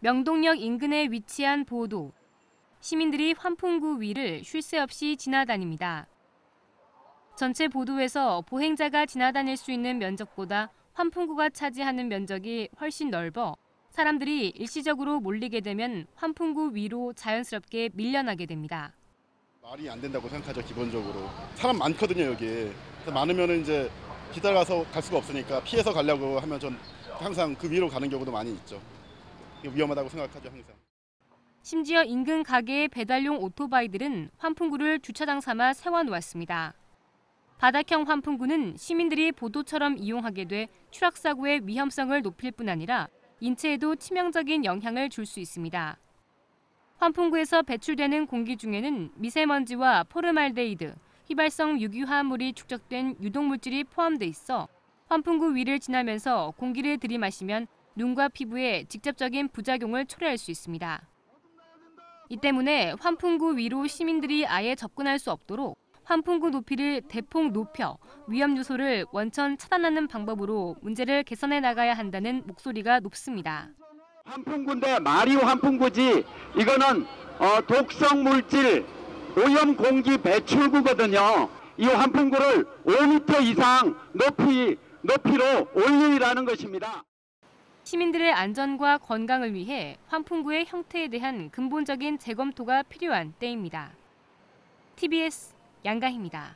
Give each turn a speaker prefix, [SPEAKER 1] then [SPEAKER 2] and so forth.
[SPEAKER 1] 명동역 인근에 위치한 보도. 시민들이 환풍구 위를 쉴 새 없이 지나다닙니다. 전체 보도에서 보행자가 지나다닐 수 있는 면적보다 환풍구가 차지하는 면적이 훨씬 넓어 사람들이 일시적으로 몰리게 되면 환풍구 위로 자연스럽게 밀려나게 됩니다.
[SPEAKER 2] 말이 안 된다고 생각하죠 기본적으로 사람 많거든요 여기 많으면 이제 기다려서 갈 수가 없으니까 피해서 가려고 하면 전 항상 그 위로 가는 경우도 많이 있죠 위험하다고 생각하죠 항상
[SPEAKER 1] 심지어 인근 가게의 배달용 오토바이들은 환풍구를 주차장 삼아 세워놓았습니다. 바닥형 환풍구는 시민들이 보도처럼 이용하게 돼 추락 사고의 위험성을 높일 뿐 아니라 인체에도 치명적인 영향을 줄 수 있습니다. 환풍구에서 배출되는 공기 중에는 미세먼지와 포름알데히드, 휘발성 유기화합물이 축적된 유독물질이 포함돼 있어 환풍구 위를 지나면서 공기를 들이마시면 눈과 피부에 직접적인 부작용을 초래할 수 있습니다. 이 때문에 환풍구 위로 시민들이 아예 접근할 수 없도록 환풍구 높이를 대폭 높여 위험 요소를 원천 차단하는 방법으로 문제를 개선해 나가야 한다는 목소리가 높습니다.
[SPEAKER 3] 환풍구인데 마리오 환풍구지 이거는 어, 독성 물질 오염 공기 배출구거든요. 이 환풍구를 5m 이상 높이 높이로 올리라는 것입니다.
[SPEAKER 1] 시민들의 안전과 건강을 위해 환풍구의 형태에 대한 근본적인 재검토가 필요한 때입니다. TBS 양가희입니다.